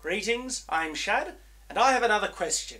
Greetings, I'm Shad, and I have another question.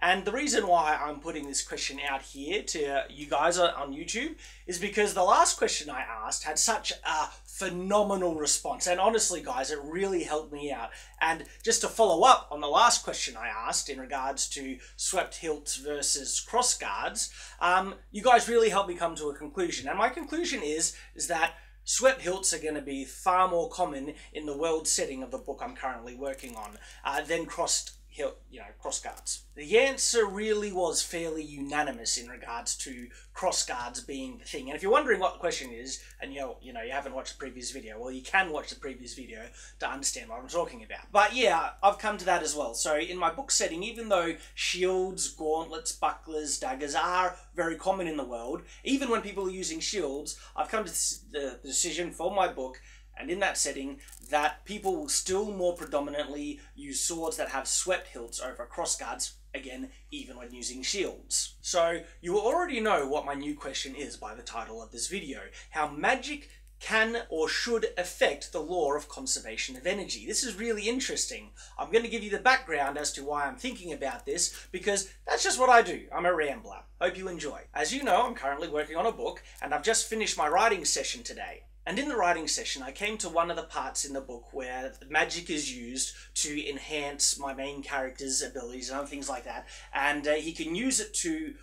And the reason why I'm putting this question out here to you guys on YouTube is because the last question I asked had such a phenomenal response. And honestly, guys, it really helped me out. And just to follow up on the last question I asked in regards to swept hilts versus cross guards, um, you guys really helped me come to a conclusion. And my conclusion is, is that Swept hilts are going to be far more common in the world setting of the book I'm currently working on uh, than crossed you know, cross guards. The answer really was fairly unanimous in regards to cross guards being the thing. And if you're wondering what the question is, and you you know you haven't watched the previous video, well, you can watch the previous video to understand what I'm talking about. But yeah, I've come to that as well. So in my book setting, even though shields, gauntlets, bucklers, daggers are very common in the world, even when people are using shields, I've come to the decision for my book and in that setting, that people will still more predominantly use swords that have swept hilts over crossguards, again, even when using shields. So, you already know what my new question is by the title of this video, how magic can or should affect the law of conservation of energy. This is really interesting. I'm going to give you the background as to why I'm thinking about this because that's just what I do. I'm a rambler. Hope you enjoy. As you know, I'm currently working on a book and I've just finished my writing session today. And in the writing session, I came to one of the parts in the book where magic is used to enhance my main character's abilities and things like that. And uh, he can use it to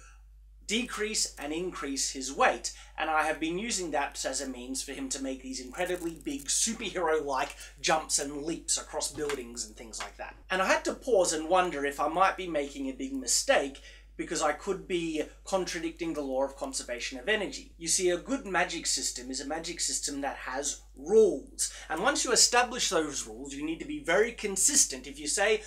decrease and increase his weight. And I have been using that as a means for him to make these incredibly big superhero like jumps and leaps across buildings and things like that. And I had to pause and wonder if I might be making a big mistake because I could be contradicting the law of conservation of energy. You see, a good magic system is a magic system that has rules. And once you establish those rules, you need to be very consistent. If you say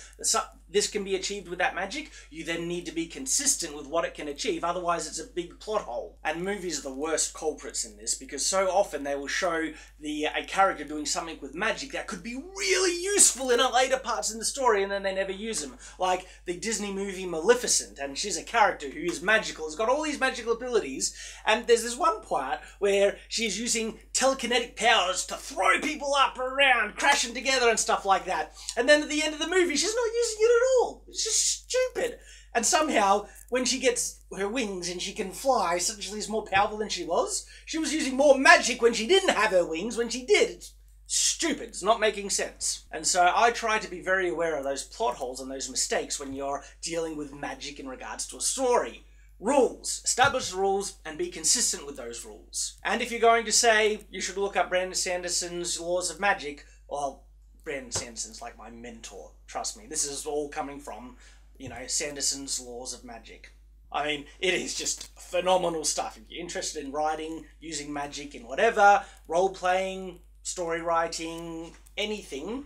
this can be achieved with that magic, you then need to be consistent with what it can achieve. Otherwise, it's a big plot hole. And movies are the worst culprits in this because so often they will show the uh, a character doing something with magic that could be really useful in later parts in the story, and then they never use them. Like the Disney movie Maleficent, and she's a character who is magical, has got all these magical abilities, and there's this one part where she's using telekinetic powers to throw people up around, crashing together and stuff like that. And then at the end of the movie, she's not using it at all. It's just stupid. And somehow, when she gets her wings and she can fly, suddenly she's more powerful than she was. She was using more magic when she didn't have her wings. When she did, it's stupid. It's not making sense. And so I try to be very aware of those plot holes and those mistakes when you're dealing with magic in regards to a story. Rules. Establish the rules and be consistent with those rules. And if you're going to say you should look up Brandon Sanderson's Laws of Magic, well, Brandon Sanderson's like my mentor. Trust me. This is all coming from, you know, Sanderson's Laws of Magic. I mean, it is just phenomenal stuff. If you're interested in writing, using magic in whatever, role playing, story writing, anything,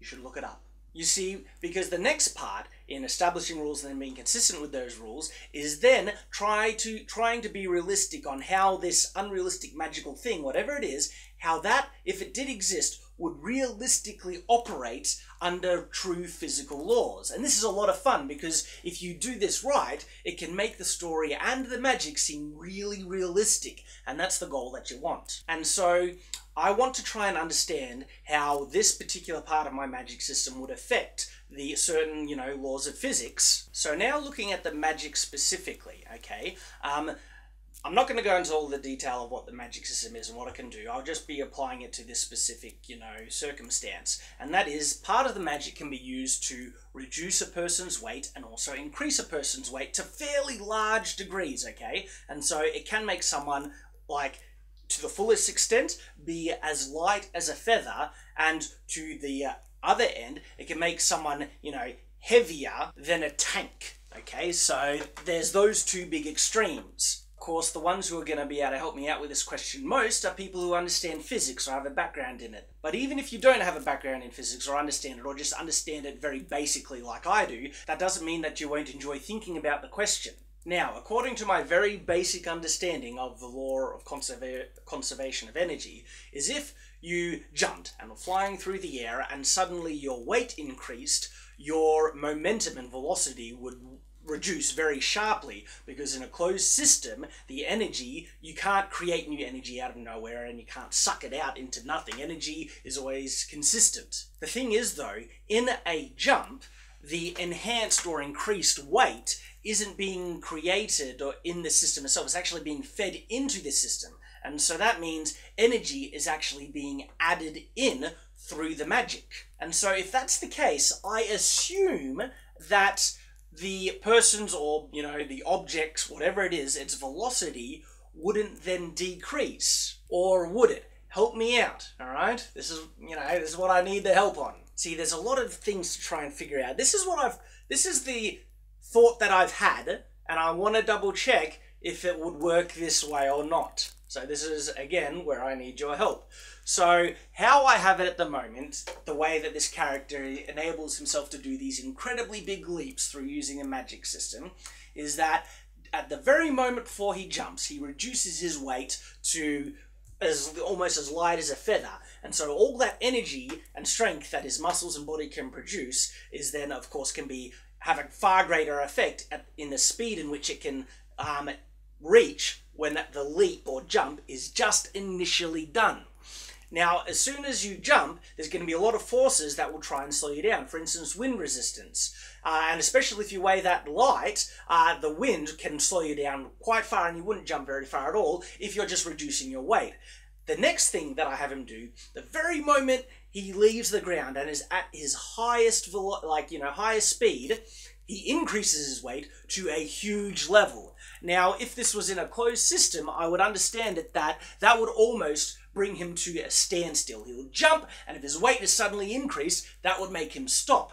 you should look it up. You see, because the next part in establishing rules and then being consistent with those rules is then try to trying to be realistic on how this unrealistic magical thing, whatever it is, how that, if it did exist, would realistically operate under true physical laws. And this is a lot of fun because if you do this right, it can make the story and the magic seem really realistic. And that's the goal that you want. And so I want to try and understand how this particular part of my magic system would affect the certain, you know, laws of physics. So now looking at the magic specifically, okay, um, I'm not going to go into all the detail of what the magic system is and what it can do. I'll just be applying it to this specific, you know, circumstance. And that is part of the magic can be used to reduce a person's weight and also increase a person's weight to fairly large degrees, okay? And so it can make someone like to the fullest extent be as light as a feather and to the other end it can make someone you know heavier than a tank okay so there's those two big extremes course the ones who are going to be able to help me out with this question most are people who understand physics or have a background in it. But even if you don't have a background in physics or understand it or just understand it very basically like I do that doesn't mean that you won't enjoy thinking about the question. Now, according to my very basic understanding of the law of conserva conservation of energy, is if you jumped and were flying through the air and suddenly your weight increased, your momentum and velocity would reduce very sharply because in a closed system the energy you can't create new energy out of nowhere and you can't suck it out into nothing. Energy is always consistent. The thing is though in a jump the enhanced or increased weight isn't being created or in the system itself. It's actually being fed into the system. And so that means energy is actually being added in through the magic. And so if that's the case, I assume that the person's or, you know, the object's, whatever it is, its velocity wouldn't then decrease. Or would it? Help me out, alright? This is, you know, this is what I need the help on. See, there's a lot of things to try and figure out. This is what I've, this is the thought that I've had, and I want to double check if it would work this way or not. So this is, again, where I need your help. So how I have it at the moment, the way that this character enables himself to do these incredibly big leaps through using a magic system, is that at the very moment before he jumps, he reduces his weight to as almost as light as a feather. And so all that energy and strength that his muscles and body can produce is then, of course, can be have a far greater effect at, in the speed in which it can um, reach when the leap or jump is just initially done. Now, as soon as you jump, there's going to be a lot of forces that will try and slow you down. For instance, wind resistance. Uh, and especially if you weigh that light, uh, the wind can slow you down quite far and you wouldn't jump very far at all if you're just reducing your weight. The next thing that I have him do, the very moment he leaves the ground and is at his highest, like, you know, highest speed, he increases his weight to a huge level. Now, if this was in a closed system, I would understand it that that would almost bring him to a standstill. He'll jump, and if his weight is suddenly increased, that would make him stop.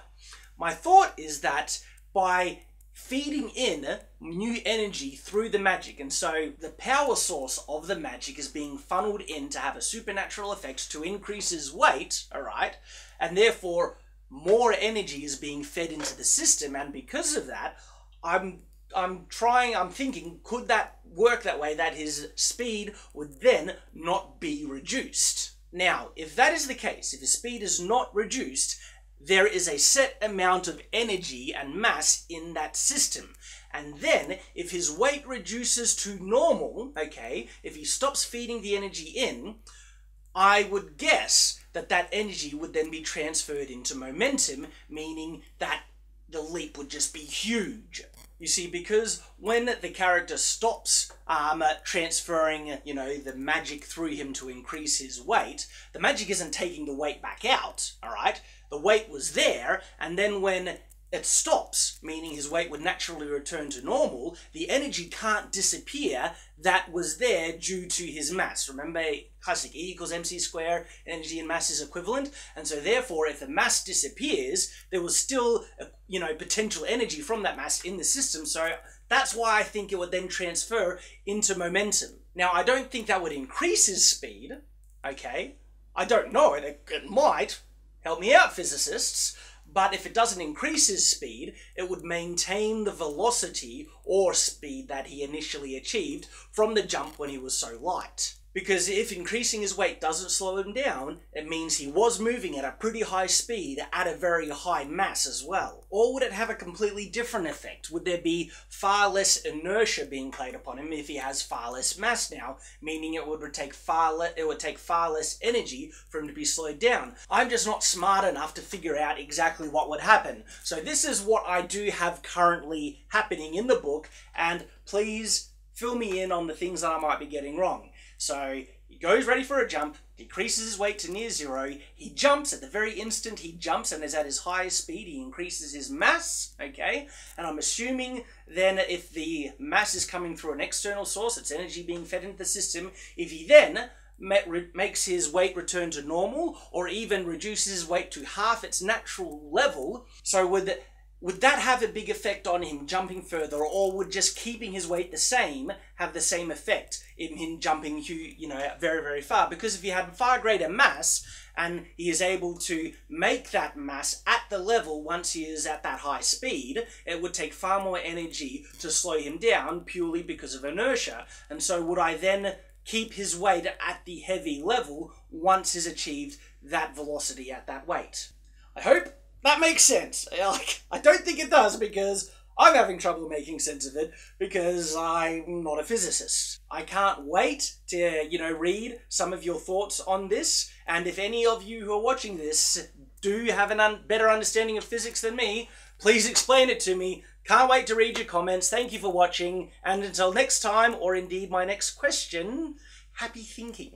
My thought is that by feeding in new energy through the magic, and so the power source of the magic is being funneled in to have a supernatural effect to increase his weight, alright, and therefore more energy is being fed into the system, and because of that, I'm I'm trying, I'm thinking, could that work that way that his speed would then not be reduced? Now, if that is the case, if his speed is not reduced, there is a set amount of energy and mass in that system. And then, if his weight reduces to normal, okay, if he stops feeding the energy in, I would guess that that energy would then be transferred into momentum, meaning that the leap would just be huge. You see, because when the character stops um, transferring, you know, the magic through him to increase his weight, the magic isn't taking the weight back out, alright? The weight was there, and then when it stops, meaning his weight would naturally return to normal, the energy can't disappear that was there due to his mass. Remember, classic E equals mc squared, energy and mass is equivalent, and so therefore if the mass disappears, there was still, you know, potential energy from that mass in the system, so that's why I think it would then transfer into momentum. Now, I don't think that would increase his speed, okay? I don't know, it, it might. Help me out, physicists but if it doesn't increase his speed, it would maintain the velocity or speed that he initially achieved from the jump when he was so light. Because if increasing his weight doesn't slow him down, it means he was moving at a pretty high speed at a very high mass as well. Or would it have a completely different effect? Would there be far less inertia being played upon him if he has far less mass now, meaning it would take far le- it would take far less energy for him to be slowed down? I'm just not smart enough to figure out exactly what would happen. So this is what I do have currently happening in the book, and please fill me in on the things that I might be getting wrong. So he goes ready for a jump, decreases his weight to near zero, he jumps, at the very instant he jumps and is at his highest speed, he increases his mass, okay? And I'm assuming then if the mass is coming through an external source, it's energy being fed into the system, if he then makes his weight return to normal or even reduces his weight to half its natural level, so with would that have a big effect on him jumping further, or would just keeping his weight the same have the same effect in him jumping, you know, very, very far? Because if he had far greater mass, and he is able to make that mass at the level once he is at that high speed, it would take far more energy to slow him down purely because of inertia. And so would I then keep his weight at the heavy level once he's achieved that velocity at that weight? I hope that makes sense. Like, I don't think it does because I'm having trouble making sense of it because I'm not a physicist. I can't wait to, you know, read some of your thoughts on this. And if any of you who are watching this do have a un better understanding of physics than me, please explain it to me. Can't wait to read your comments. Thank you for watching. And until next time, or indeed my next question, happy thinking.